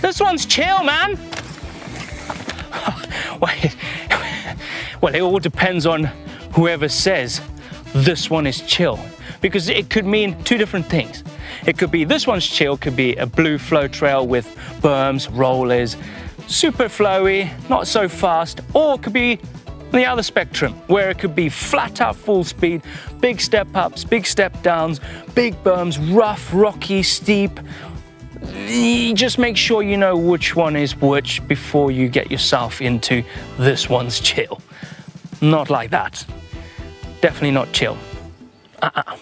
This one's chill, man. Wait. Well, it all depends on whoever says this one is chill because it could mean two different things. It could be this one's chill, could be a blue flow trail with berms, rollers, super flowy, not so fast, or it could be the other spectrum where it could be flat out full speed, big step ups, big step downs, big berms, rough, rocky, steep. Just make sure you know which one is which before you get yourself into this one's chill. Not like that. Definitely not chill. Uh-uh.